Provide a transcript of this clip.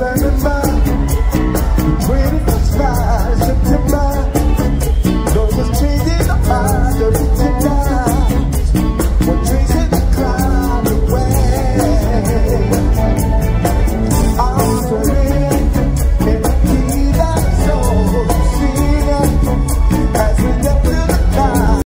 remember